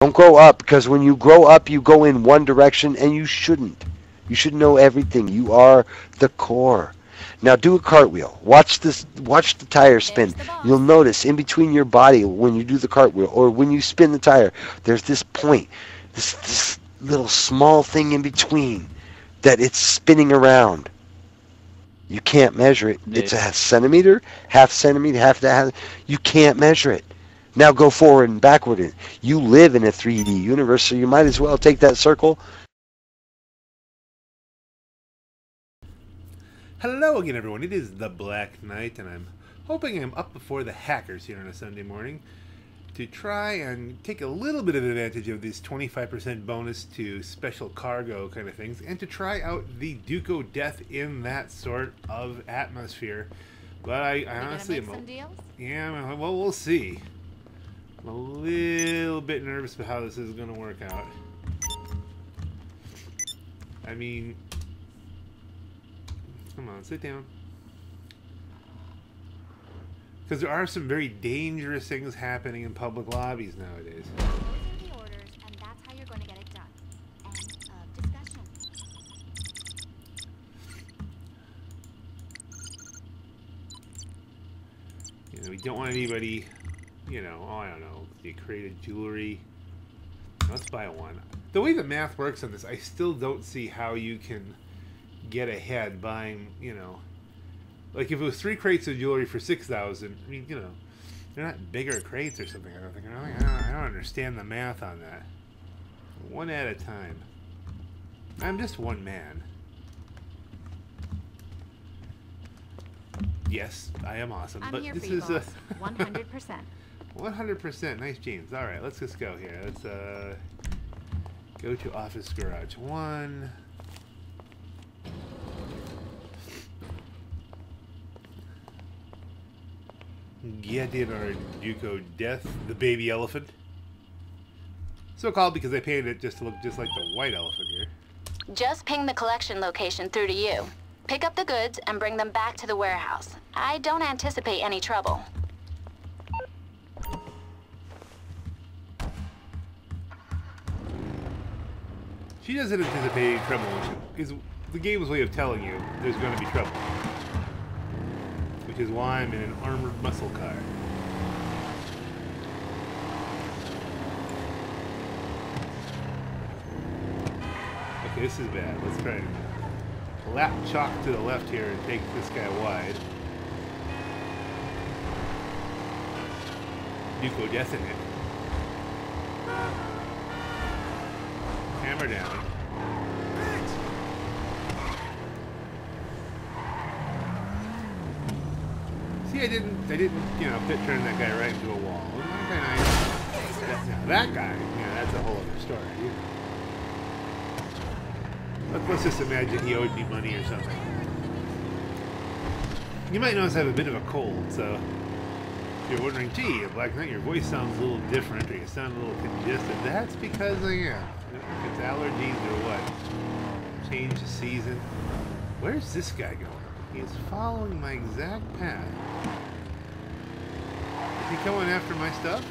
Don't grow up because when you grow up, you go in one direction and you shouldn't. You should know everything. You are the core. Now do a cartwheel. Watch this. Watch the tire spin. the. You'll notice in between your body when you do the cartwheel or when you spin the tire, there's this point, this, this little small thing in between that it's spinning around. You can't measure it. It's a centimeter, half centimeter, half that. You can't measure it. Now go forward and backward. in. You live in a 3D universe, so you might as well take that circle. Hello again, everyone. It is the Black Knight, and I'm hoping I'm up before the hackers here on a Sunday morning to try and take a little bit of advantage of this 25% bonus to special cargo kind of things, and to try out the Duke O' Death in that sort of atmosphere. But I, I honestly make am. some deals? Yeah, well, we'll see. I'm a little bit nervous about how this is going to work out. I mean, come on, sit down. Because there are some very dangerous things happening in public lobbies nowadays. Those are the orders, and that's how you're going to get it done. End of discussion. You know, we don't want anybody, you know, oh, I don't know, you created jewelry. Let's buy one. The way the math works on this, I still don't see how you can get ahead buying, you know, like if it was three crates of jewelry for six thousand. I mean, you know, they're not bigger crates or something. I don't think. I don't, I don't, understand the math on that. One at a time. I'm just one man. Yes, I am awesome, I'm but here this for you, is a boss. 100%. one hundred percent nice jeans. All right, let's just go here. Let's uh go to office garage one. Get in our Duke O' Death, the baby elephant. So called because I painted it just to look just like the white elephant here. Just ping the collection location through to you. Pick up the goods and bring them back to the warehouse. I don't anticipate any trouble. She doesn't anticipate any trouble, which is the game's way of telling you there's going to be trouble. Which is why I'm in an armored muscle car. Okay, this is bad. Let's try to lap chalk to the left here and take this guy wide. Duke O' Death in it. Hammer down. See, I didn't, I didn't, you know, fit turn that guy right into a wall. That nice? That, now that guy, that's a whole other story. You know. Let, let's just imagine he owed me money or something. You might notice I have a bit of a cold, so if you're wondering, gee, Black Knight, your voice sounds a little different, or you sound a little congested, that's because I am. If it's allergies or what. Change the season. Where's this guy going? He is following my exact path. Is he coming after my stuff?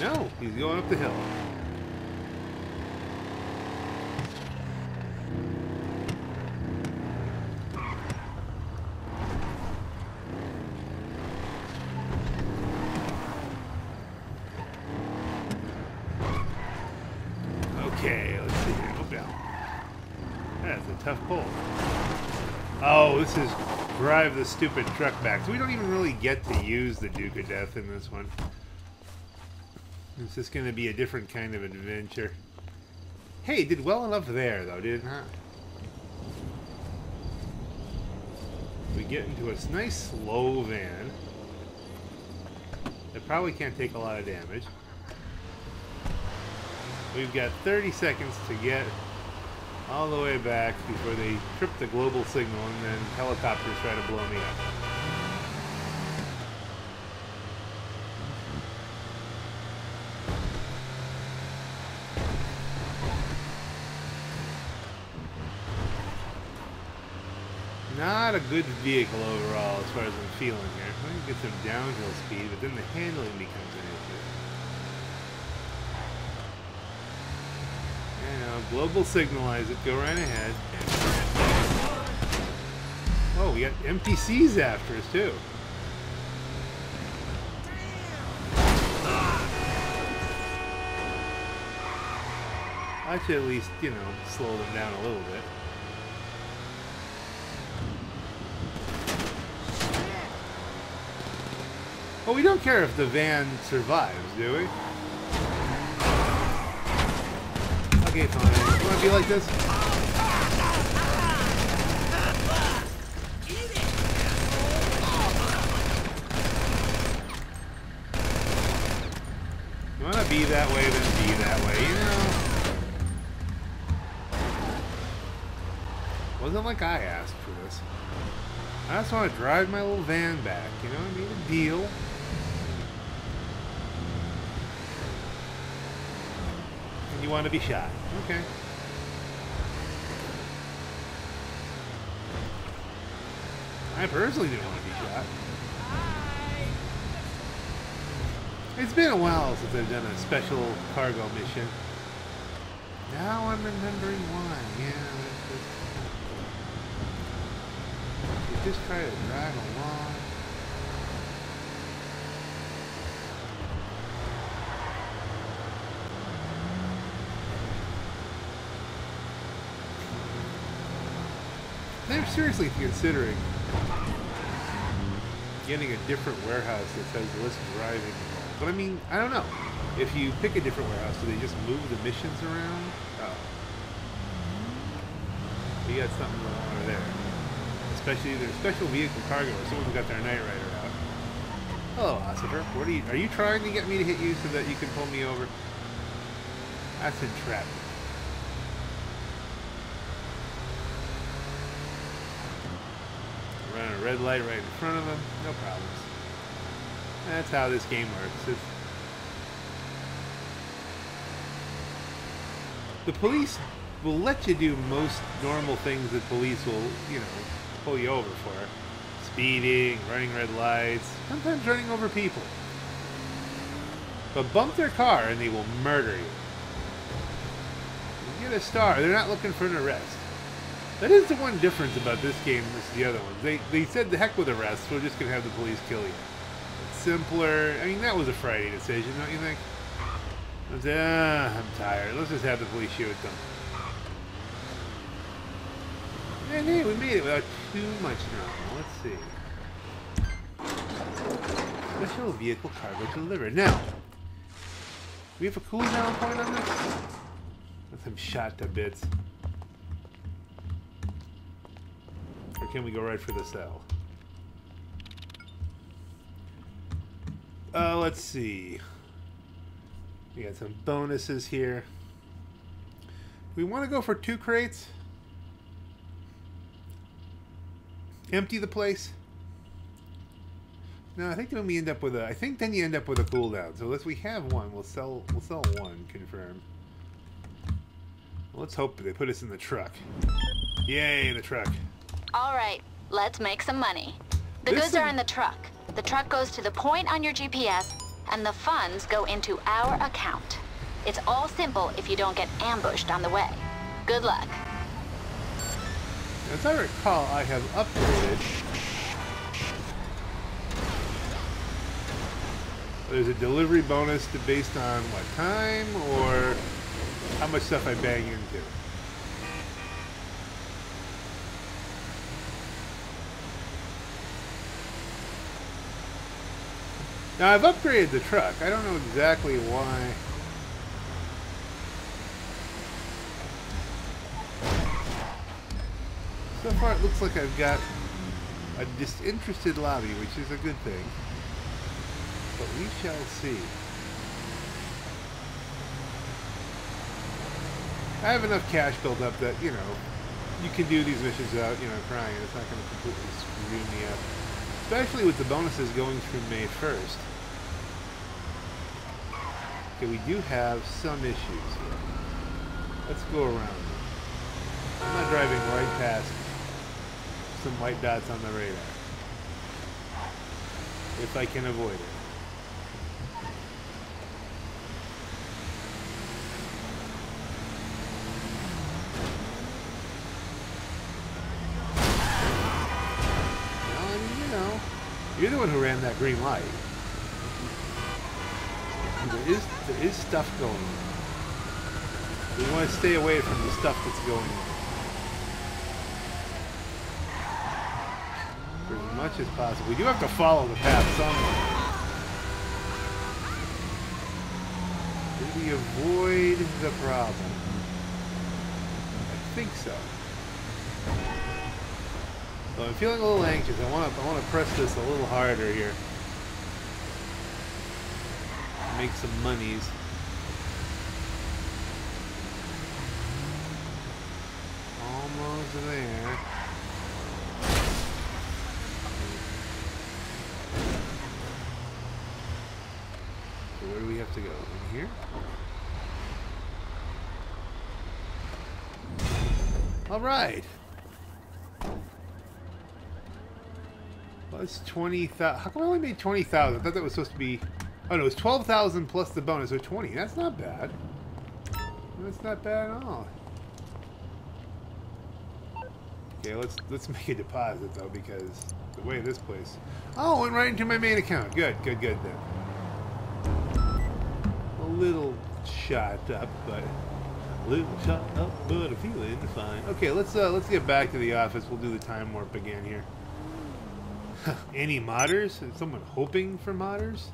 No, he's going up the hill. Okay, let's see here. Oh, down. That's a tough pull. Oh, this is drive the stupid truck back. So we don't even really get to use the Duke of Death in this one. It's just going to be a different kind of adventure. Hey, did well enough there, though, did it not? We get into a nice slow van. That probably can't take a lot of damage. We've got 30 seconds to get all the way back before they trip the global signal and then helicopters try to blow me up. Not a good vehicle overall as far as I'm feeling here. get some downhill speed, but then the handling becomes an issue. You know, global signalize it, go right ahead. Oh, we got NPCs after us too. I should at least, you know, slow them down a little bit. Well, we don't care if the van survives, do we? Okay, fine. You want to be like this? You want to be that way, then be that way, you know? Wasn't like I asked for this. I just want to drive my little van back, you know? I mean, a deal. And you want to be shot. Okay. I personally didn't want to be shot. It's been a while since I've done a special cargo mission. Now I'm remembering why. Yeah, that's just, just try to drive along. They're seriously considering getting a different warehouse that says less driving. But I mean, I don't know. If you pick a different warehouse, do they just move the missions around? Oh. We got something going on over there. Especially their special vehicle cargo or someone's got their Knight Rider out. Hello, Ossifer. What are you are you trying to get me to hit you so that you can pull me over? That's entrapment. Run a red light right in front of them, no problems. That's how this game works. It's, the police will let you do most normal things that police will, you know, pull you over for. Speeding, running red lights, sometimes running over people. But bump their car and they will murder you. You get a star. They're not looking for an arrest. That is the one difference about this game versus the other ones. They, they said the heck with arrests, we're just going to have the police kill you. It's simpler. I mean, that was a Friday decision, don't you think? I said, ah, I'm tired. Let's just have the police shoot them. And hey, we made it without too much drama. Let's see. Special vehicle cargo delivered. Now, we have a cooldown point on this? Let them shot to bits. Or can we go right for the cell? Uh, let's see. We got some bonuses here. We want to go for two crates. Empty the place. No, I think then we end up with a. I think then you end up with a cooldown. So let's we have one. We'll sell. We'll sell one. Confirm. Let's hope they put us in the truck. Yay, the truck. All right, let's make some money. The goods are in the truck. The truck goes to the point on your GPS, and the funds go into our account. It's all simple if you don't get ambushed on the way. Good luck. As I recall, I have upgraded. There's a delivery bonus to based on what time or how much stuff I bang into. Now I've upgraded the truck. I don't know exactly why. So far, it looks like I've got a disinterested lobby, which is a good thing. But we shall see. I have enough cash built up that, you know, you can do these missions without, you know, crying. It's not going to completely screw me up. Especially with the bonuses going through May 1st. Okay, we do have some issues here. Let's go around. I'm not driving right past some white dots on the radar. if I can avoid it. Well, I mean, you know, you're the one who ran that green light. There is there is stuff going on. We want to stay away from the stuff that's going on. For as much as possible. We do have to follow the path somewhere. Did we avoid the problem? I think so. I'm feeling a little anxious. I want to I want to press this a little harder here. Make some monies. Almost there. So where do we have to go? In here? All right. Plus 20,000. How come I only made 20,000? I thought that was supposed to be... Oh, no, it's 12,000 plus the bonus, so 20. That's not bad. That's not bad at all. Okay, let's let's make a deposit, though, because the way this place... Oh, went right into my main account. Good, good, good, then. A little shot up, but... A little shot up, but I'm feeling fine. Okay, let's uh, let's get back to the office. We'll do the time warp again here. Any modders? Is someone hoping for modders?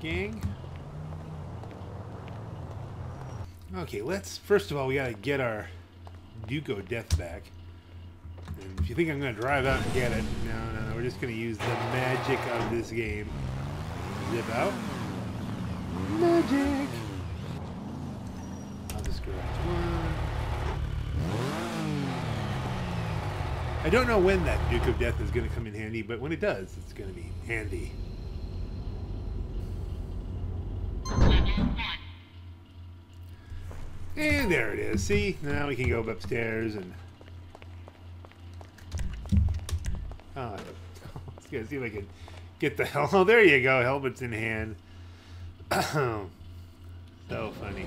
Gang? Okay, let's... First of all, we gotta get our Duke O' Death back. And if you think I'm gonna drive out and get it, no, no, no. We're just gonna use the magic of this game. Zip out. Magic! I'll just garage one. I don't know when that Duke of Death is going to come in handy, but when it does, it's going to be handy. And there it is. See? Now we can go upstairs and... Oh, let's go see if I can get the hell... Oh, there you go. Helmet's in hand. so funny.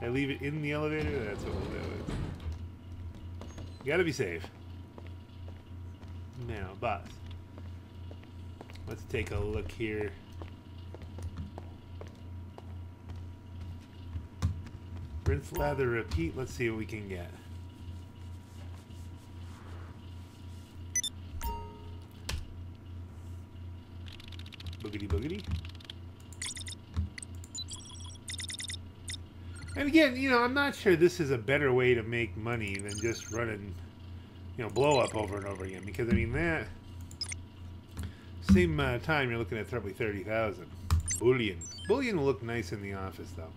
I leave it in the elevator? That's what we'll do. You gotta be safe. Now, boss. Let's take a look here. Rinse, lather, repeat. Let's see what we can get. Boogity boogity. And again, you know, I'm not sure this is a better way to make money than just running, you know, blow up over and over again. Because, I mean, that... Same uh, time, you're looking at probably 30,000. Bullion. Bullion will look nice in the office, though.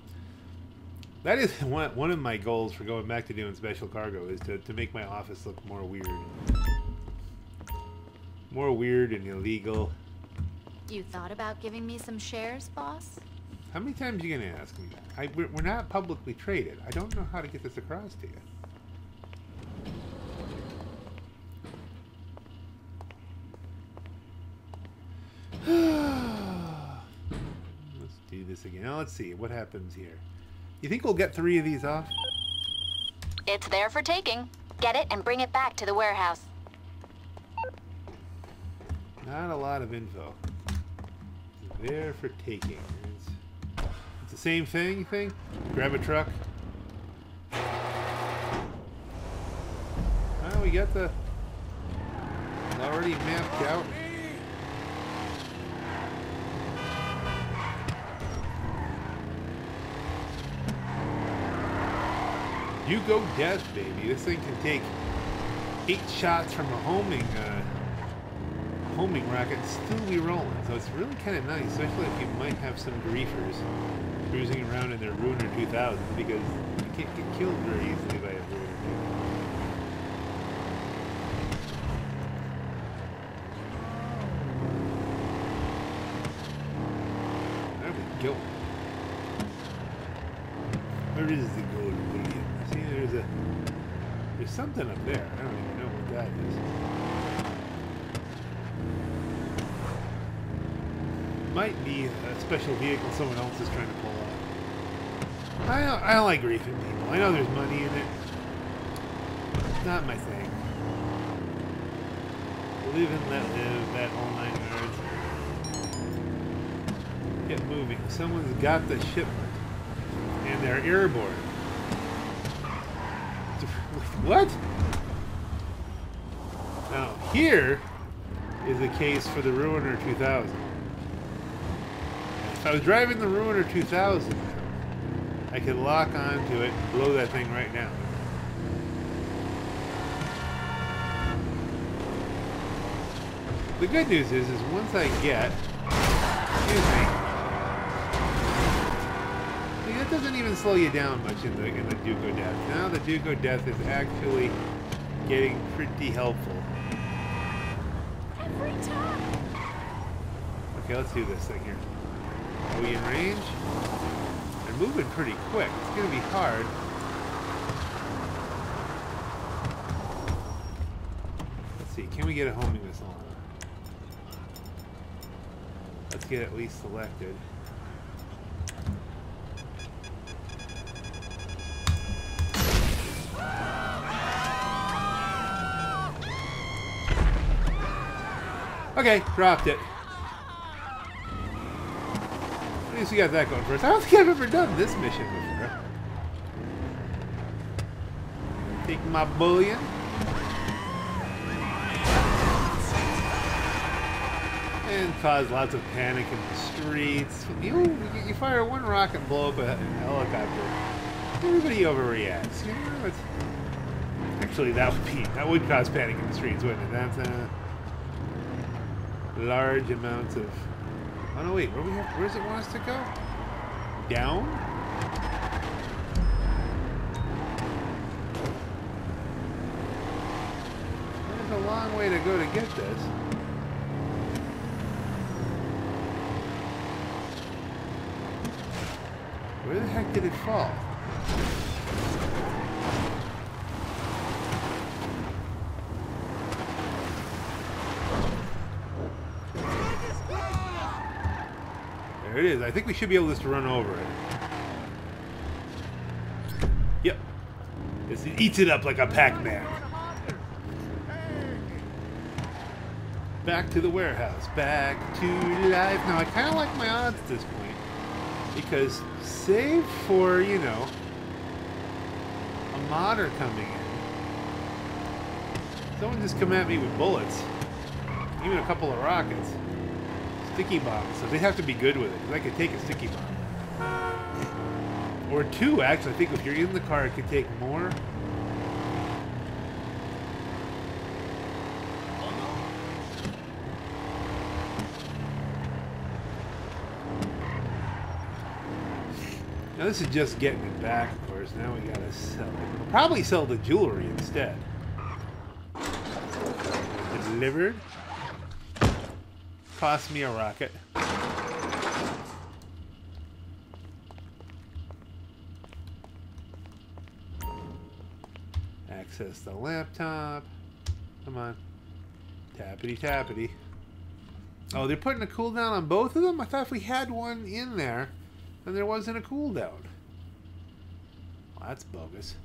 That is one, one of my goals for going back to doing special cargo, is to, to make my office look more weird. More weird and illegal. You thought about giving me some shares, boss? How many times are you going to ask me that? I, we're, we're not publicly traded. I don't know how to get this across to you. let's do this again. Now let's see what happens here. You think we'll get three of these off? It's there for taking. Get it and bring it back to the warehouse. Not a lot of info. There for taking. The same thing, you think? Grab a truck. Oh, we got the already mapped out. You go death, baby. This thing can take eight shots from a homing uh, homing rocket and still be rolling. So it's really kind of nice, especially if you might have some griefers cruising around in their Ruiner 2000 because you can't get killed very easily by a Ruiner 2000. There we go. Where is the gold bullion? See, there's a there's something up there. I don't even know what that is. might be a special vehicle someone else is trying to pull off. I don't, I don't like griefing people. I know there's money in it. It's not my thing. Live and let live, that nine yards. Get moving. Someone's got the shipment. And they're airborne. What? Now, here is a case for the Ruiner 2000. I was driving the Ruiner 2000, I could lock onto it and blow that thing right now. The good news is, is once I get, excuse me, see, that doesn't even slow you down much in the in the Duke O' Death. Now the Duke O' Death is actually getting pretty helpful. Every time. Okay, let's do this thing here. Are we in range? They're moving pretty quick. It's gonna be hard. Let's see, can we get a homing missile on? Let's get at least selected. Okay, dropped it. At least we got that going first. I don't think I've ever done this mission before. Take my bullion. And cause lots of panic in the streets. You, you fire one rocket and blow up a, a helicopter. Everybody overreacts. You know, actually, that would be that would cause panic in the streets, wouldn't it? That's uh, large amounts of. Oh no! Wait, where we have? Where does it want us to go? Down? There's a long way to go to get this. Where the heck did it fall? Is. I think we should be able just to run over it. Yep. It eats it up like a Pac-Man. Back to the warehouse. Back to life. Now, I kind of like my odds at this point. Because, save for, you know, a modder coming in. Someone just come at me with bullets. Even a couple of rockets sticky bombs, so they have to be good with it. I could take a sticky bomb. Or two, actually. I think if you're in the car, it could take more. Now this is just getting it back, of course. Now we gotta sell it. We'll probably sell the jewelry instead. Delivered cost me a rocket. Access the laptop. Come on. Tappity tappity. Oh, they're putting a cooldown on both of them? I thought if we had one in there, then there wasn't a cooldown. Well, that's bogus.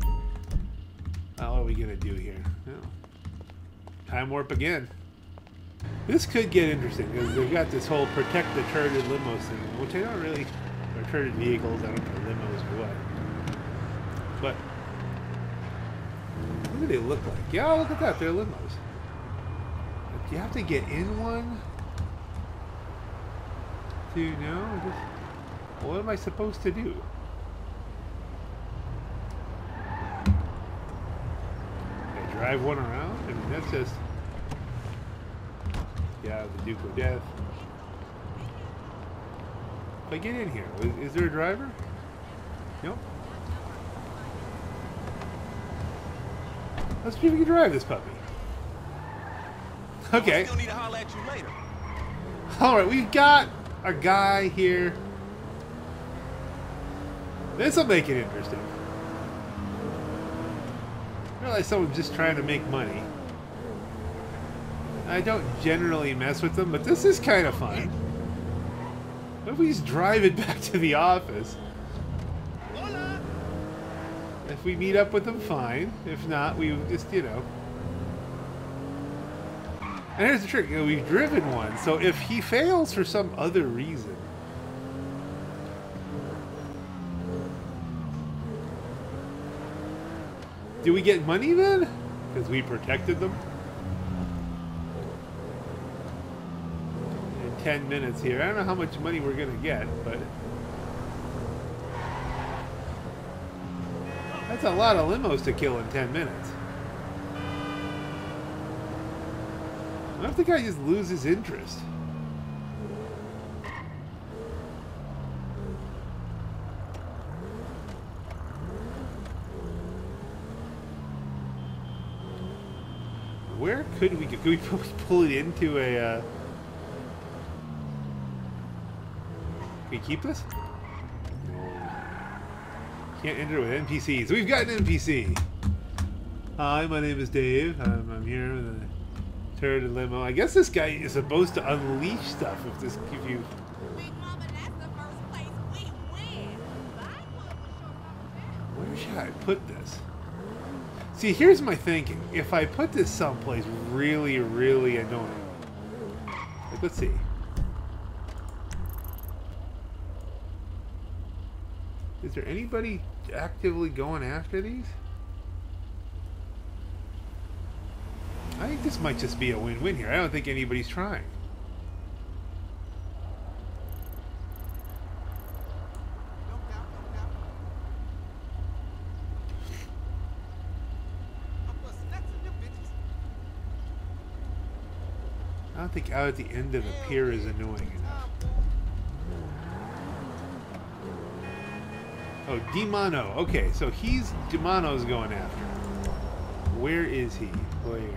Oh, what are we going to do here? Time warp again. This could get interesting because they've got this whole protect the turreted limos thing, which I don't really, or turreted vehicles, I don't know limos or what. But what do they look like? Yeah, look at that, they're limos. But you have to get in one to know. Just, what am I supposed to do? I drive one around? I mean, that's just. Yeah, the Duke of Death. If I get in here, is, is there a driver? Nope. Let's see if we can drive this puppy. Okay. Alright, we've got a guy here. This'll make it interesting. I realize someone's just trying to make money. I don't generally mess with them, but this is kind of fun. What if we just drive it back to the office? If we meet up with them, fine. If not, we just, you know. And here's the trick. You know, we've driven one, so if he fails for some other reason, do we get money then? Because we protected them? 10 minutes here. I don't know how much money we're going to get, but... That's a lot of limos to kill in 10 minutes. What if the guy just loses interest? Where could we? Could we pull it into a... Uh... Can we keep this? Can't enter with NPCs. We've got an NPC. Hi, my name is Dave. I'm, I'm here with a turd limo. I guess this guy is supposed to unleash stuff if this if you. Where should I put this? See, here's my thinking. If I put this someplace really, really annoying, like let's see. Is there anybody actively going after these? I think this might just be a win-win here. I don't think anybody's trying. I don't think out at the end of the pier is annoying enough. Oh. Okay, so he's Dimano's going after. Where is he? Players.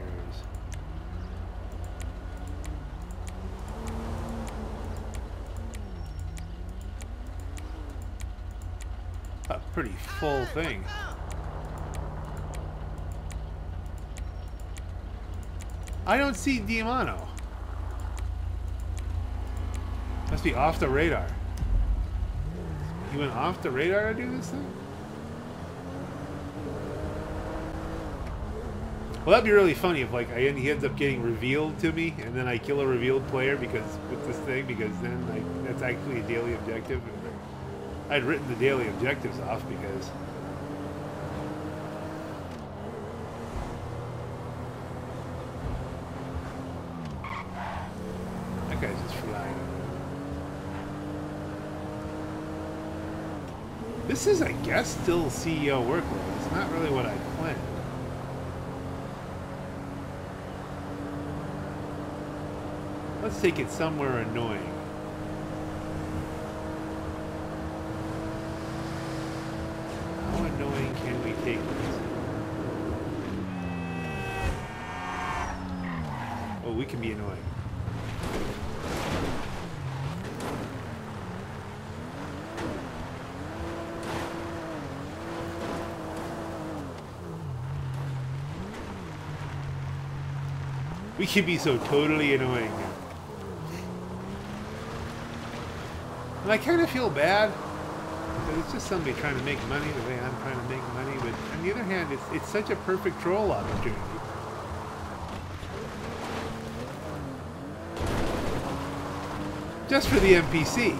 A pretty full thing. I don't see Diamano. Must be off the radar. Went off the radar to do this thing? Well, that'd be really funny if, like, I, he ends up getting revealed to me, and then I kill a revealed player because with this thing, because then, like, that's actually a daily objective. I'd written the daily objectives off because that guy's just flying. This is, I guess, still CEO workload. It's not really what I planned. Let's take it somewhere annoying. How annoying can we take this? Oh, we can be annoying. We can be so totally annoying. And I kind of feel bad. Because it's just somebody trying to make money the way I'm trying to make money. But on the other hand, it's, it's such a perfect troll opportunity. Just for the NPC.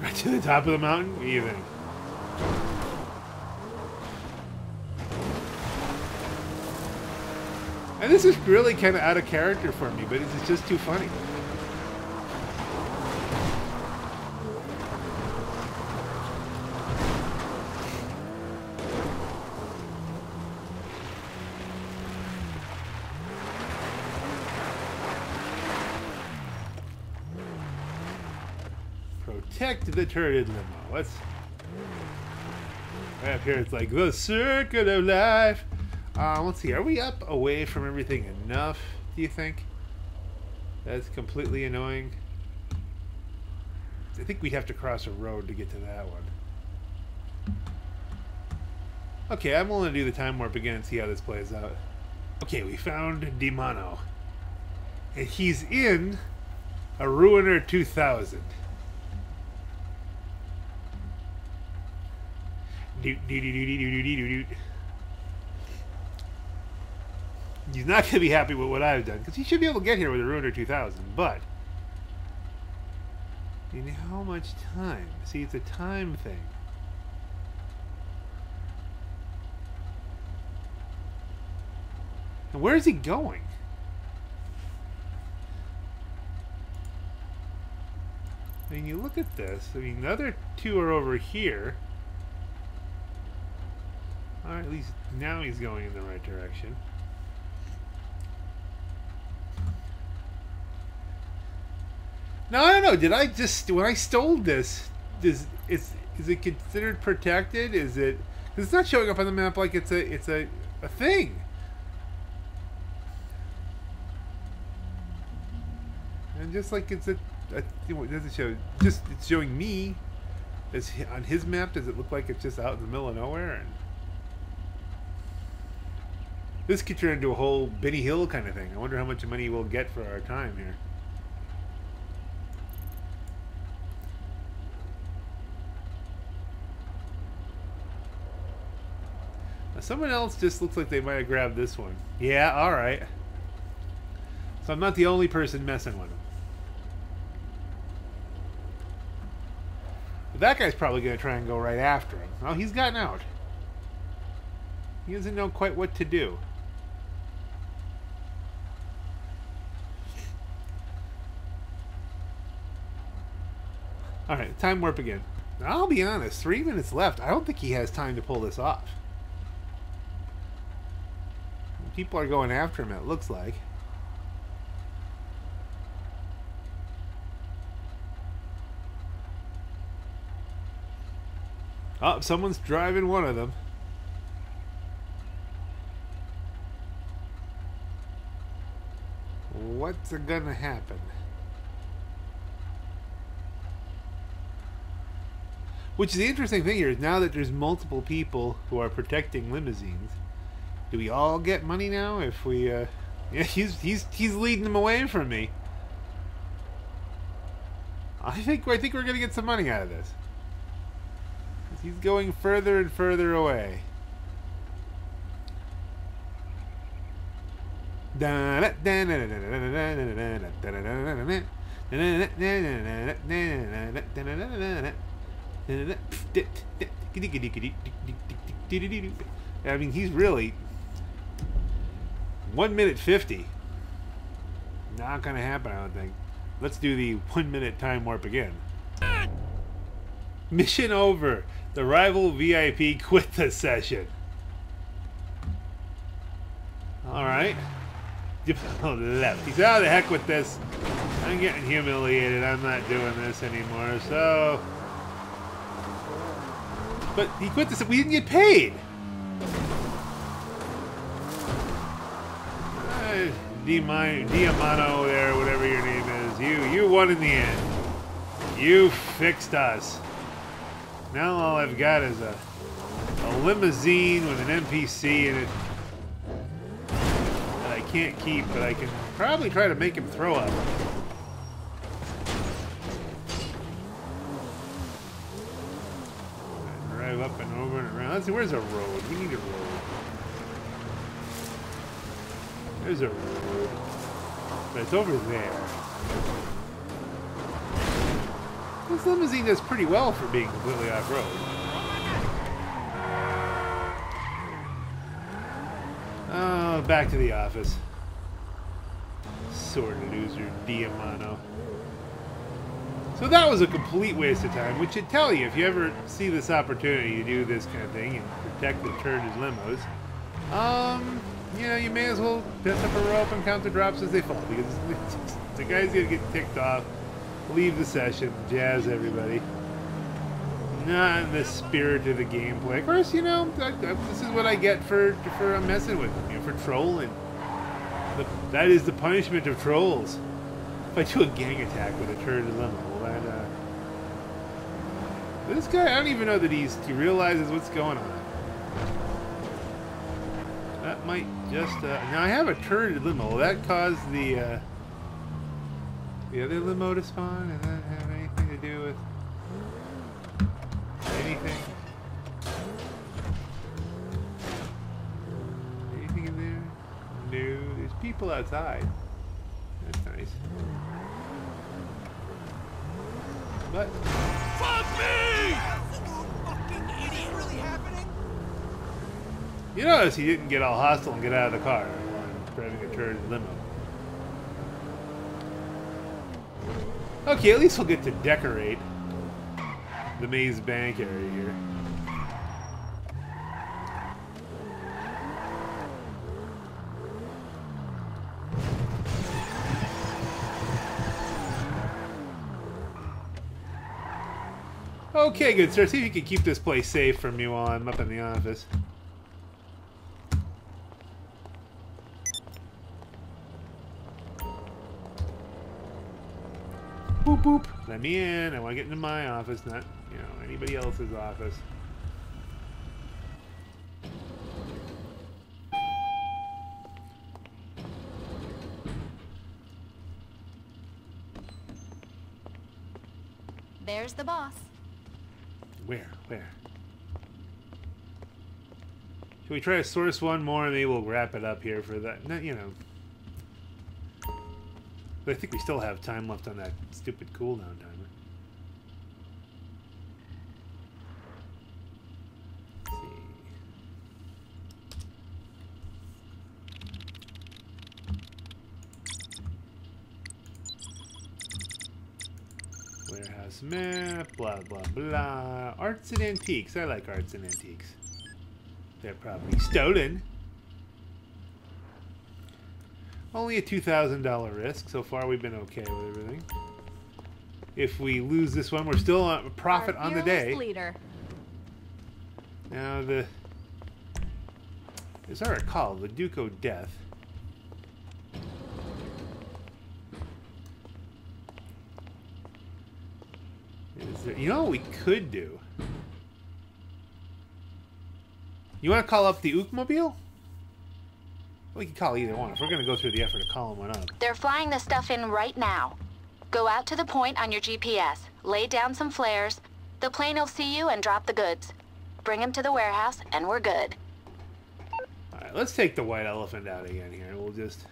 Right to the top of the mountain? What do you think? This is really kind of out of character for me, but it's just too funny. Protect the turret limo. Let's. Right up here, it's like the circle of life. Uh, let's see. Are we up away from everything enough? Do you think? That's completely annoying. I think we'd have to cross a road to get to that one. Okay, I'm willing to do the time warp again and see how this plays out. Okay, we found Dimano. And he's in a Ruiner 2000. Doot, doot, doot, doot, doot, doot, doot, doot. He's not going to be happy with what I've done because he should be able to get here with a Ruiner 2000. But in how much time? See, it's a time thing. And where is he going? I mean, you look at this. I mean, the other two are over here. Or at least now he's going in the right direction. Now I don't know. Did I just when I stole this? Is is is it considered protected? Is it? Cause it's not showing up on the map like it's a it's a a thing. And just like it's a, a you know, it show. Just it's showing me. Is on his map? Does it look like it's just out in the middle of nowhere? And this could turn into a whole Benny Hill kind of thing. I wonder how much money we'll get for our time here. Someone else just looks like they might have grabbed this one. Yeah, alright. So I'm not the only person messing with him. But that guy's probably going to try and go right after him. Oh, he's gotten out. He doesn't know quite what to do. Alright, time warp again. I'll be honest, three minutes left. I don't think he has time to pull this off. People are going after him, it looks like. Oh, someone's driving one of them. What's gonna happen? Which is the interesting thing here is now that there's multiple people who are protecting limousines, do we all get money now if we uh yeah, he's he's he's leading them away from me. I think I think we're gonna get some money out of this. He's going further and further away. I mean, he's really one minute fifty. Not gonna happen, I don't think. Let's do the one minute time warp again. Mission over. The rival VIP quit the session. Alright. Oh, left. He said, oh, the heck with this. I'm getting humiliated. I'm not doing this anymore, so... But he quit this. We didn't get paid. Diamano there, whatever your name is. You, you won in the end. You fixed us. Now all I've got is a, a limousine with an NPC in it that I can't keep, but I can probably try to make him throw up. Drive up and over and around. Let's see, where's a road? We need a road. There's a road. But it's over there. This limousine does pretty well for being completely off-road. Oh, back to the office. Sort of loser, Diamano. So that was a complete waste of time, which should tell you if you ever see this opportunity to do this kind of thing and protect the Turner's limos, um, you know, you may as well pick up a rope and count the drops as they fall because the guy's gonna get ticked off leave the session, jazz everybody. Not in the spirit of the gameplay. Of course, you know, this is what I get for for messing with them, you know, for trolling. The, that is the punishment of trolls. If I do a gang attack with a turd limo, that, uh... This guy, I don't even know that he's he realizes what's going on. That might just, uh, now I have a turreted limo. That caused the, uh, the other limo to spawn? Does that have anything to do with anything? Anything in there? No, there's people outside. That's nice. But Fuck me! Fucking idiot. really happening? You notice he didn't get all hostile and get out of the car while driving a turreted limo. Okay, at least we'll get to decorate the Maze Bank area here. Okay, good sir. See if you can keep this place safe for me while I'm up in the office. Boop boop. Let me in. I want to get into my office, not you know anybody else's office. There's the boss. Where? Where? Should we try to source one more and maybe we'll wrap it up here for that? No, you know. But I think we still have time left on that stupid cooldown timer. Warehouse map, blah blah blah. Arts and antiques. I like arts and antiques. They're probably stolen. Only a $2,000 risk. So far, we've been okay with everything. If we lose this one, we're still on a profit on the day. Leader. Now, the. As I recall, the Duke O' Death. Is there, you know what we could do? You want to call up the Ookmobile? We can call either one. If we're going to go through the effort of calling one up. They're flying the stuff in right now. Go out to the point on your GPS, lay down some flares. The plane will see you and drop the goods. Bring them to the warehouse, and we're good. Alright, let's take the white elephant out again here. We'll just...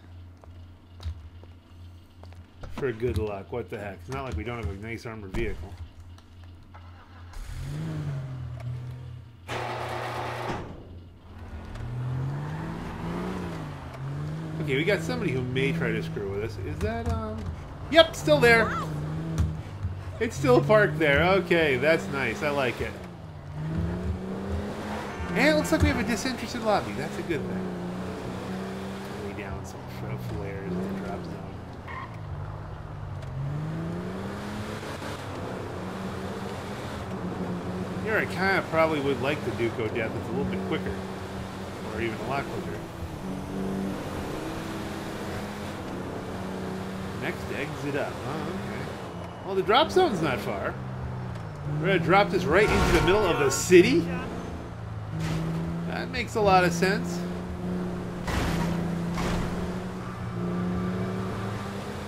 For good luck. What the heck? It's not like we don't have a nice armored vehicle. Okay, we got somebody who may try to screw with us. Is that, um... Yep, still there! It's still parked there. Okay, that's nice. I like it. And it looks like we have a disinterested lobby. That's a good thing. Lay down some flares in the drop zone. Here, I kind of probably would like the Duke O' Death. It's a little bit quicker. Or even a lot quicker. Next exit up. Oh, okay. Well, the drop zone's not far. We're gonna drop this right into the middle of the city? That makes a lot of sense.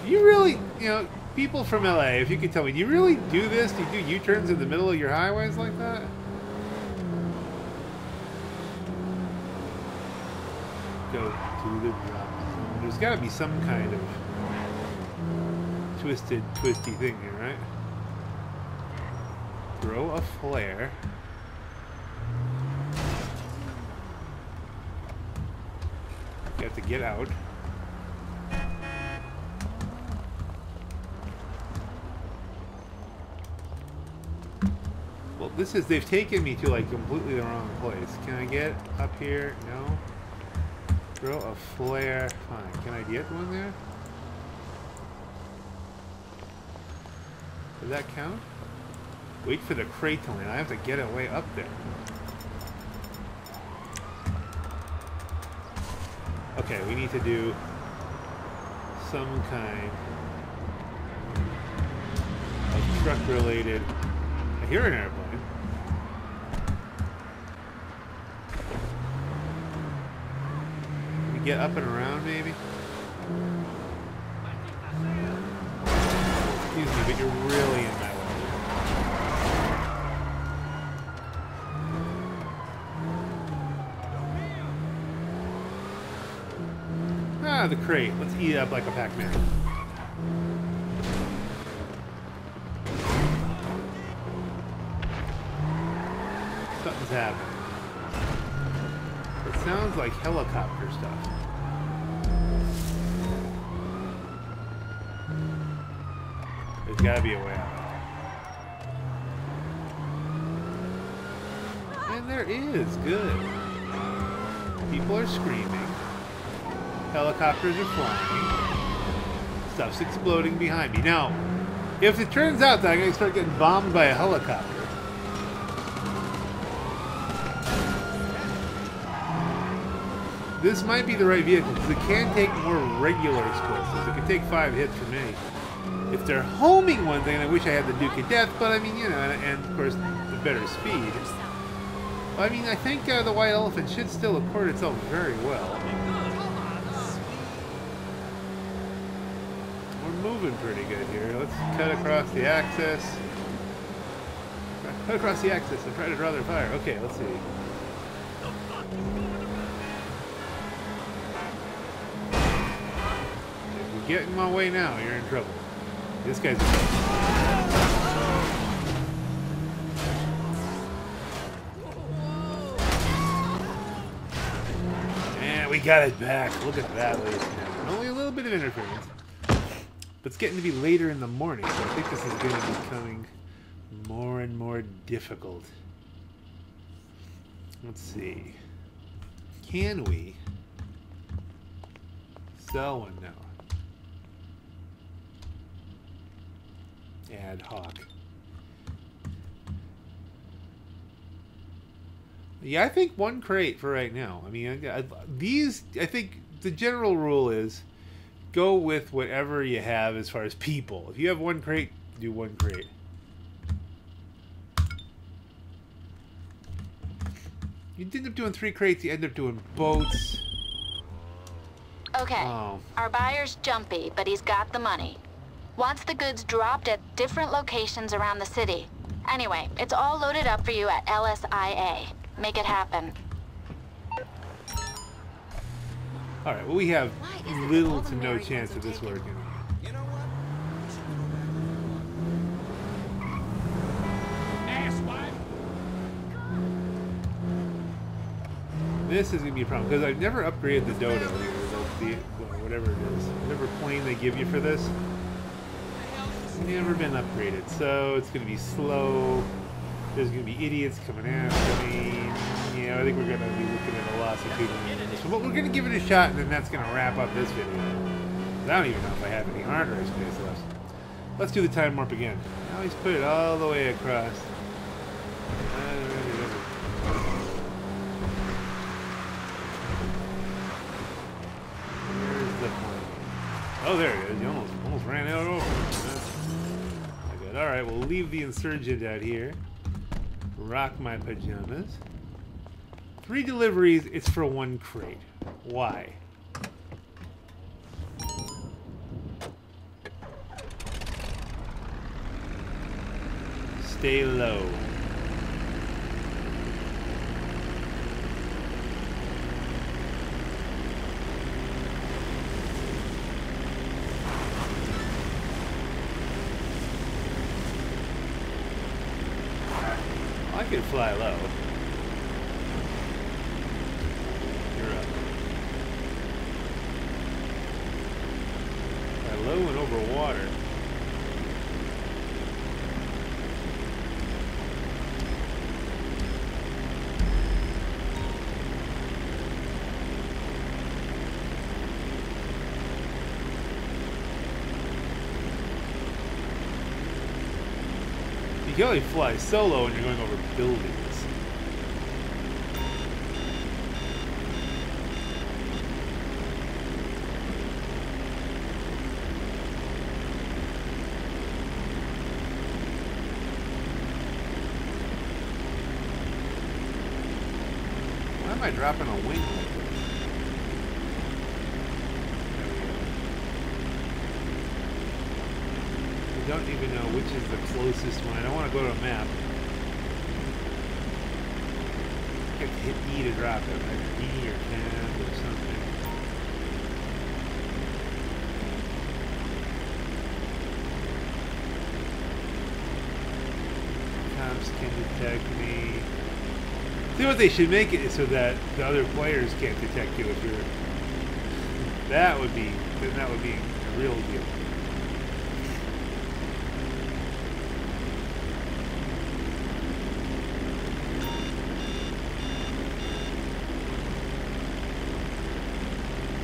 You really, you know, people from LA, if you could tell me, do you really do this? Do you do U-turns in the middle of your highways like that? Go to the drop zone. There's got to be some kind of twisted, twisty thing here, right? Throw a flare. You have to get out. Well, this is, they've taken me to like completely the wrong place. Can I get up here? No. Throw a flare. Fine. Can I get one there? Does that count? Wait for the crate to land. I have to get it way up there. Okay, we need to do some kind of truck related. I hear an airplane. we get up and around, maybe? Excuse me, but you're really in my way. Ah, the crate. Let's eat up like a Pac-Man. Something's happening. It sounds like helicopter stuff. Gotta be a way out. And there is. Good. People are screaming. Helicopters are flying. Stuff's exploding behind me. Now, if it turns out that I'm to start getting bombed by a helicopter, this might be the right vehicle because it can take more regular explosives. It can take five hits from me. If they're homing one thing, I wish I had the Duke O' Death, but I mean, you know, and, and of course, the better speed. I mean, I think uh, the White Elephant should still accord itself very well. We're moving pretty good here. Let's cut across the axis. Cut across the axis and try to draw their fire. Okay, let's see. If you get in my way now, you're in trouble. This guy's. And we got it back. Look at that, ladies and gentlemen. Only a little bit of interference. But it's getting to be later in the morning, so I think this is going to be becoming more and more difficult. Let's see. Can we sell one now? Ad hoc. Yeah, I think one crate for right now. I mean, I, I, these. I think the general rule is go with whatever you have as far as people. If you have one crate, do one crate. You end up doing three crates. You end up doing boats. Okay. Oh. Our buyer's jumpy, but he's got the money. Wants the goods dropped at different locations around the city. Anyway, it's all loaded up for you at LSIA. Make it happen. All right. Well, we have Why is it little to no chance ones of this taken? working. You know what? We should go back. Asswipe. This is gonna be a problem because I've never upgraded the Dodo here, the, the whatever it is, whatever plane they give you for this. Never been upgraded, so it's gonna be slow. There's gonna be idiots coming after me. You know, I think we're gonna be looking at a loss of people but we're gonna give it a shot, and then that's gonna wrap up this video. I don't even know if I have any hard drive space left. Let's do the time warp again. Now he's put it all the way across. Where's the? Oh, there it is. You almost, almost ran out right, we'll leave the insurgent out here. Rock my pajamas. Three deliveries. It's for one crate. Why? Stay low. I could fly low. You're up. Fly low and over water. You can only fly solo when you're going buildings. Why am I dropping a wing I don't even know which is the closest one. I don't want to go to a map. Hit E to drop it. Like E or tab or something. Cops can detect me. See what they should make it so that the other players can't detect you if you're. That would be. Then that would be a real deal.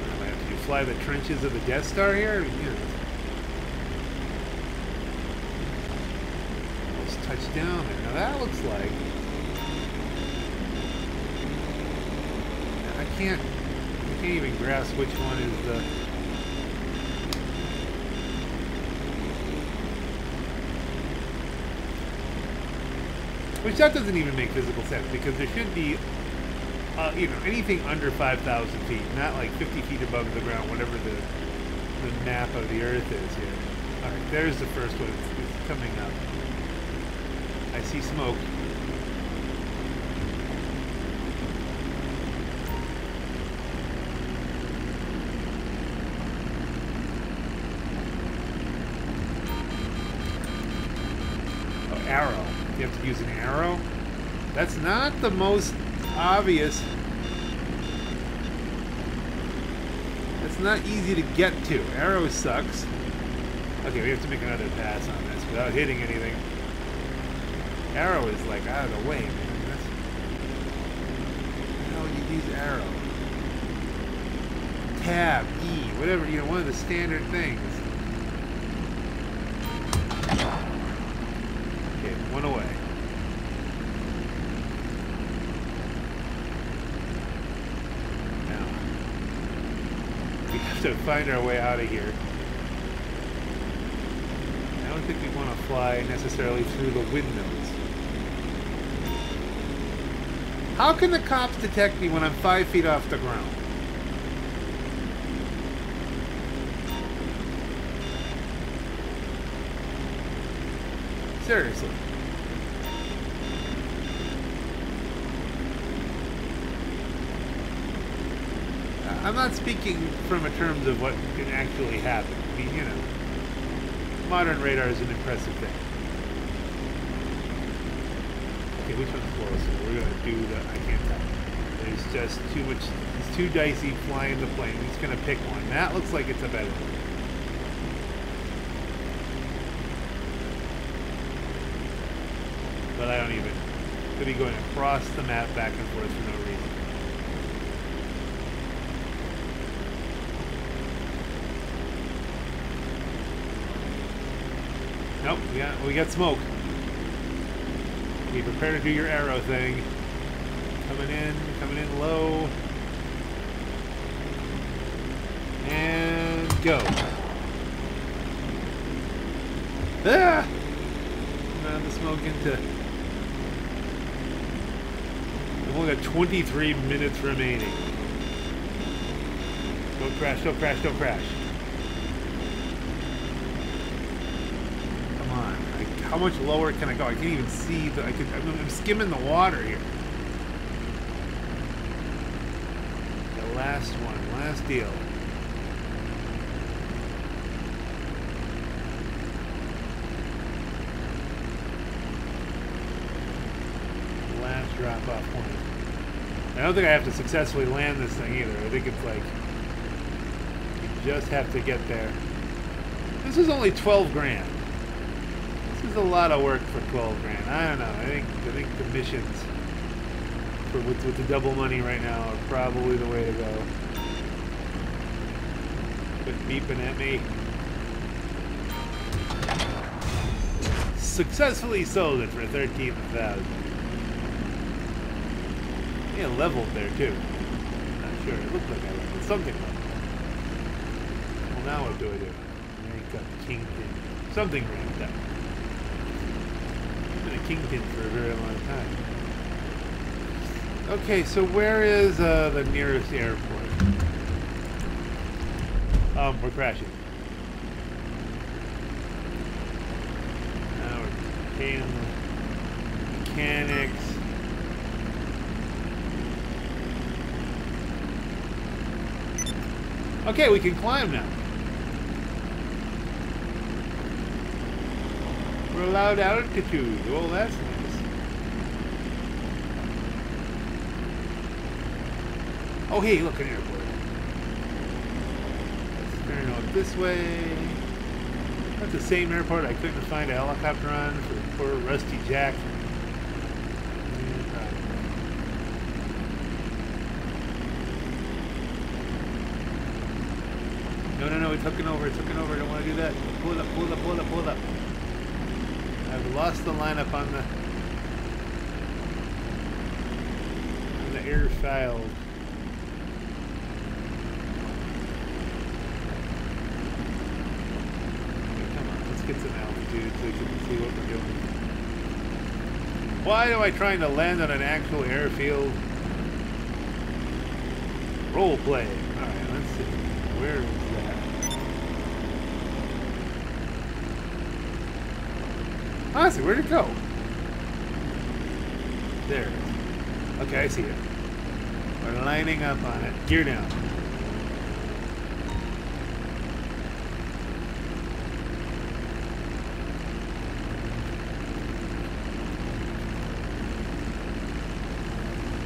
What do I have to do? Fly the trenches of the Death Star here? Know. Let's touch down there. Now that looks like. I can't. I can't even grasp which one is the. Which that doesn't even make physical sense because there should be, uh, you know, anything under 5,000 feet, not like 50 feet above the ground, whatever the the map of the Earth is here. All right, there's the first one. It's, it's coming up. I see smoke. Oh, arrow. You have to use an arrow? That's not the most obvious. That's not easy to get to. Arrow sucks. Okay, we have to make another pass on this without hitting anything. Arrow is like out of the way, man. That's... How you use arrow? Tab, E, whatever, you know, one of the standard things. Okay, one away. Now, we have to find our way out of here. I don't think we want to fly necessarily through the windows. How can the cops detect me when I'm five feet off the ground? Seriously. I'm not speaking from a terms of what can actually happen. I mean, you know, modern radar is an impressive thing. Okay, which one's closer? We're gonna do the. I can't tell. There's just too much. It's too dicey flying the plane. He's gonna pick one. That looks like it's a better one. But I don't even. Could be going across the map back and forth for no reason. Nope, we got we got smoke. Be prepared to do your arrow thing. Coming in, coming in low. And go. Ah! Now the smoke into. We've only got 23 minutes remaining. Don't crash, don't crash, don't crash. Come on. I, how much lower can I go? I can't even see the. I could, I'm, I'm skimming the water here. The last one, last deal. Last drop off point. I don't think I have to successfully land this thing either. I think it's like you just have to get there. This is only 12 grand. A lot of work for 12 grand. I don't know. I think I think the missions for with, with the double money right now are probably the way to go. Quit beeping at me. Successfully sold it for 13,000. Yeah, leveled there too. Not sure. It looked like I leveled. Something leveled. Well, now what do I do? I Rank up Kingpin. Something ranked up. Been a Kingpin for a very long time. Okay, so where is uh, the nearest airport? Um, we're crashing. Now we're paying the mechanics. Okay, we can climb now. We're allowed altitude. Well, that's nice. Oh, hey, look, an airport. Let's turn out this way. That's the same airport I couldn't find a helicopter on for poor Rusty Jack. No, no, no, it's hooking over, it's hooking over, I don't want to do that. Pull up, pull up, pull up, pull up. Lost the lineup on the on the air file. Come on, let's get some altitude so we can see what we're doing. Why am I trying to land on an actual airfield? Role play. Alright, let's see. Where is that? Honestly, where'd it go? There. Okay, I see it. We're lining up on it. Gear down.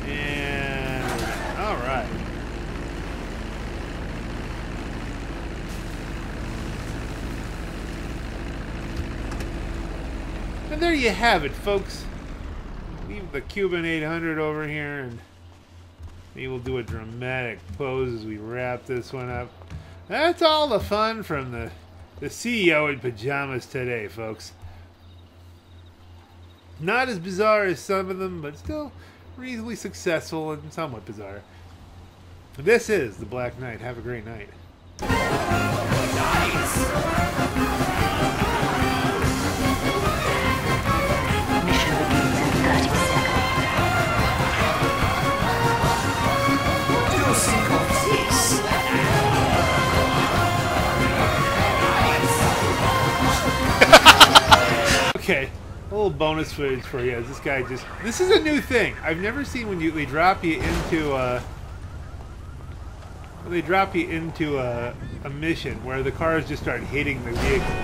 And all right. And there you have it, folks. Leave the Cuban 800 over here, and maybe we'll do a dramatic pose as we wrap this one up. That's all the fun from the the CEO in pajamas today, folks. Not as bizarre as some of them, but still reasonably successful and somewhat bizarre. This is the Black Knight. Have a great night. Mission Okay, a little bonus footage for you. This guy just. This is a new thing. I've never seen when you they drop you into a. When they drop you into a, a mission where the cars just start hitting the vehicle.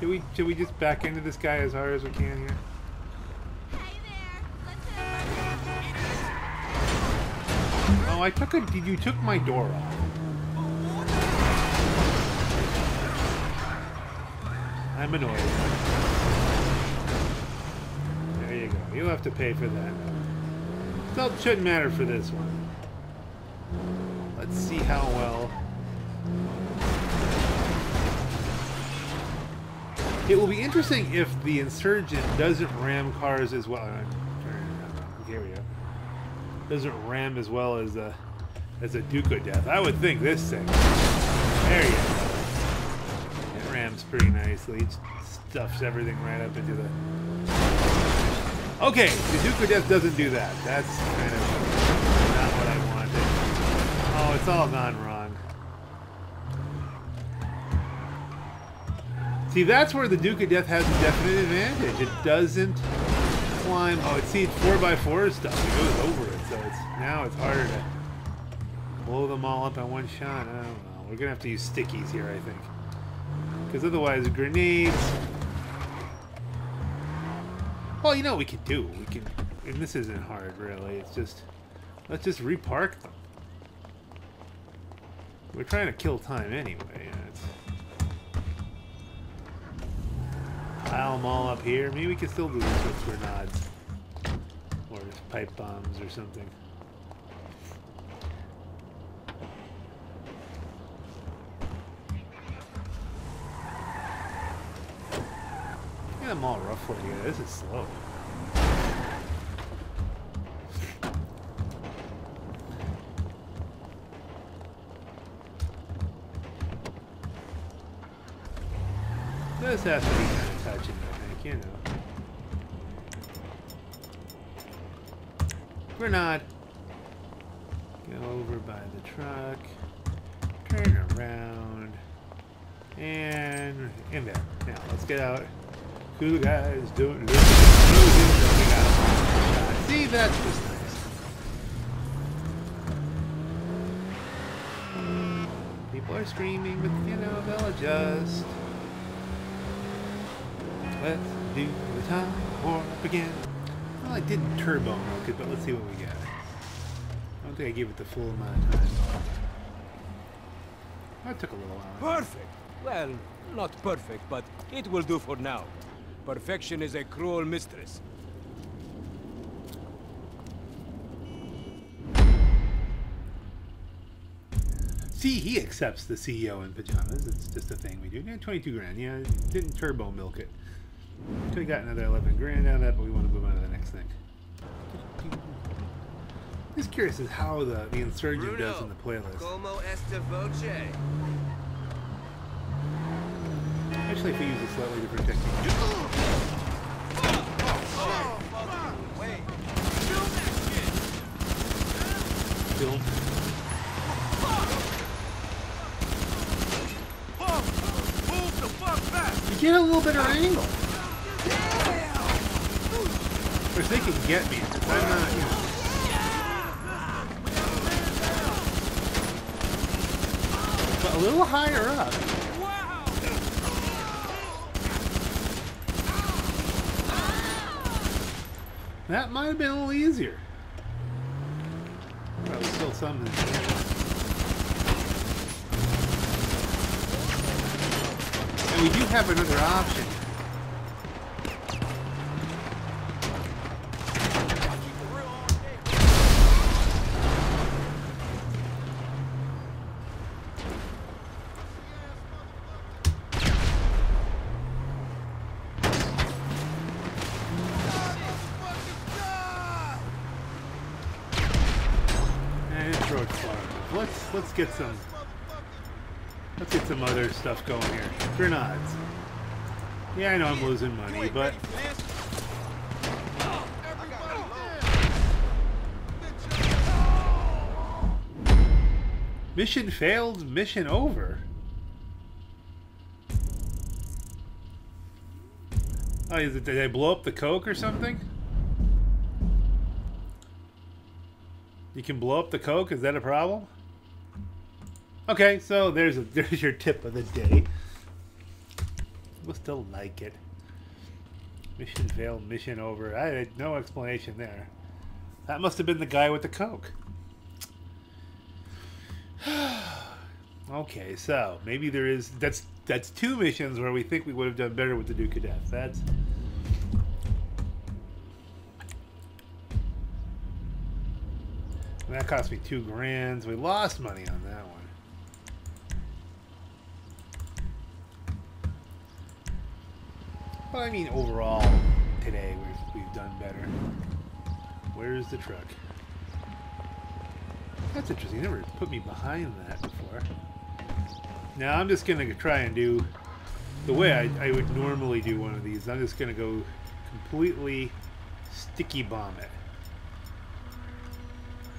Should we should we just back into this guy as hard as we can here? Uh, oh, I took a. You took my door off. I'm annoyed. There you go. You'll have to pay for that. Still shouldn't matter for this one. Let's see how well. It will be interesting if the insurgent doesn't ram cars as well. Here we go. Doesn't ram as well as a as a Duke O' Death. I would think this thing. There you go. It pretty nicely. It stuffs everything right up into the. Okay, the Duke O' Death doesn't do that. That's kind of not what I wanted. Oh, it's all gone wrong. See, that's where the Duke O' Death has a definite advantage. It doesn't climb. Oh, it's see, it's four by four stuff. It goes over it, so it's now it's harder to blow them all up in one shot. I don't know. We're gonna have to use stickies here, I think, because otherwise, grenades. Well, you know what we can do. We can, and this isn't hard really. It's just let's just repark them. We're trying to kill time anyway. it's- Pile them all up here. Maybe we can still do this with grenades. Or pipe bombs or something. Them all rough for. This is slow. This has to be kind of touching, I think, you know. Grenade. Go over by the truck. Turn around. And in there. Now let's get out. Cool guys don't look See, that's just nice. People are screaming, but you know, they'll adjust. Let's do the time warp again. Well, I didn't turbo milk it, but let's see what we got. I don't think I gave it the full amount of time. That took a little while. Perfect! Well, not perfect, but it will do for now. Perfection is a cruel mistress. See, he accepts the CEO in pajamas. It's just a thing we do. Yeah, 22 grand. Yeah, didn't turbo milk it. Could have got another 11 grand out of that, but we want to move on to the next thing. Just curious as how the, the insurgent does in the playlist. Como esta voce? Actually, if we use a slightly different technique. Film. You get a little better angle. Of course, they can get me. I'm not, you know. But a little higher up. That might have been a little easier. And we do have another option. Here. Grenades. Yeah, I know I'm losing money, but mission failed, mission over. Oh, is it, did I blow up the coke or something? You can blow up the coke. Is that a problem? Okay, so there's a, there's your tip of the day. We'll still like it. Mission failed. Mission over. I had no explanation there. That must have been the guy with the coke. okay, so maybe there is. That's that's two missions where we think we would have done better with the Duke O' Death. That's That cost me two grand. We lost money on that one. But I mean, overall, today we've, we've done better. Where's the truck? That's interesting. You never put me behind that before. Now I'm just going to try and do the way I, I would normally do one of these. I'm just going to go completely sticky bomb it.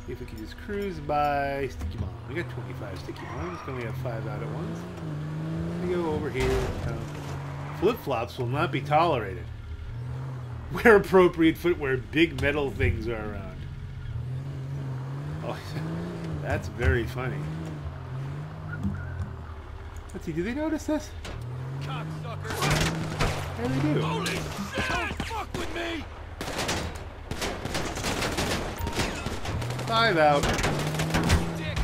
See if we can just cruise by sticky bomb. We got 25 sticky bombs. We have five out at once? We go over here. Um, Flip flops will not be tolerated. Wear appropriate footwear. Big metal things are around. Oh, that's very funny. Let's see. Do they notice this? Cocksucker! Yeah, they do. Holy shit! Don't fuck with me! Five out. Dick!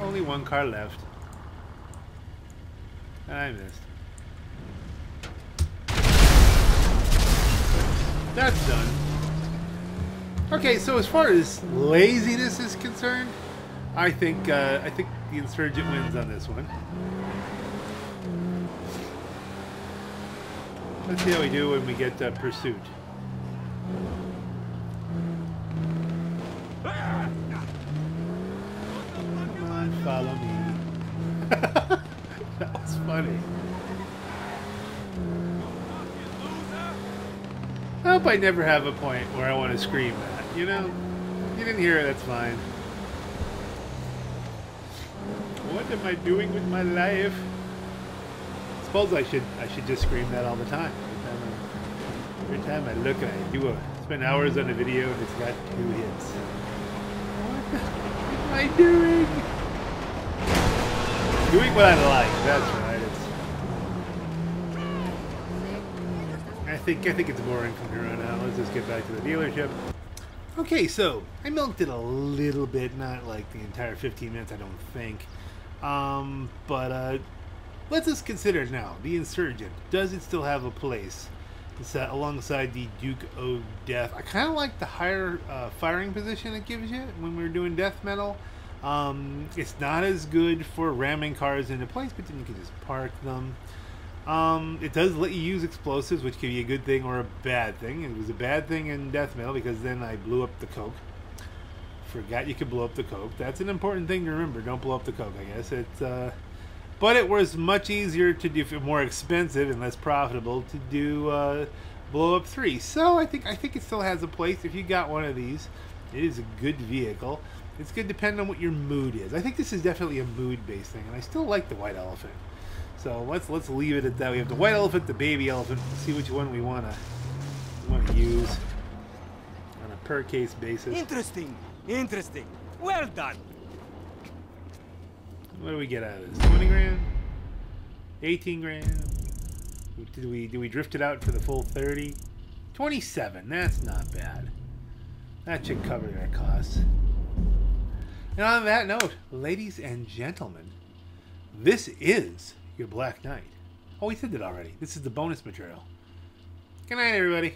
Only one car left. I missed. That's done. Okay, so as far as laziness is concerned, I think uh, I think the insurgent wins on this one. Let's see how we do when we get uh, pursuit. I never have a point where I want to scream at. You know, you didn't hear it. That's fine. What am I doing with my life? I suppose I should I should just scream that all the time. Every time I, every time I look at it, I do a spend hours on a video and it's got two hits. What am I doing? Doing what I like. That's right. Think I think it's boring from here on out. Let's just get back to the dealership. Okay, so I milked it a little bit, not like the entire 15 minutes, I don't think. Um, but uh, let's just consider now the insurgent. Does it still have a place? It's, uh, alongside the Duke O' Death. I kind of like the higher uh, firing position it gives you when we're doing death metal. Um, it's not as good for ramming cars into place, but then you can just park them. Um, it does let you use explosives, which can be a good thing or a bad thing. It was a bad thing in death metal because then I blew up the coke. Forgot you could blow up the coke. That's an important thing to remember. Don't blow up the coke. I guess it's. Uh, but it was much easier to do, more expensive and less profitable to do uh, blow up three. So I think I think it still has a place. If you got one of these, it is a good vehicle. It's good depending on what your mood is. I think this is definitely a mood-based thing, and I still like the white elephant. So let's let's leave it at that. We have the white elephant, the baby elephant. Let's see which one we wanna wanna use on a per case basis. Interesting. Interesting. Well done. What do we get out of this? Twenty grand? Eighteen grand? Did we do we drift it out for the full thirty? Twenty-seven. That's not bad. That should cover our costs. And on that note, ladies and gentlemen, this is your Black Knight. Oh, we said that already. This is the bonus material. Good night, everybody.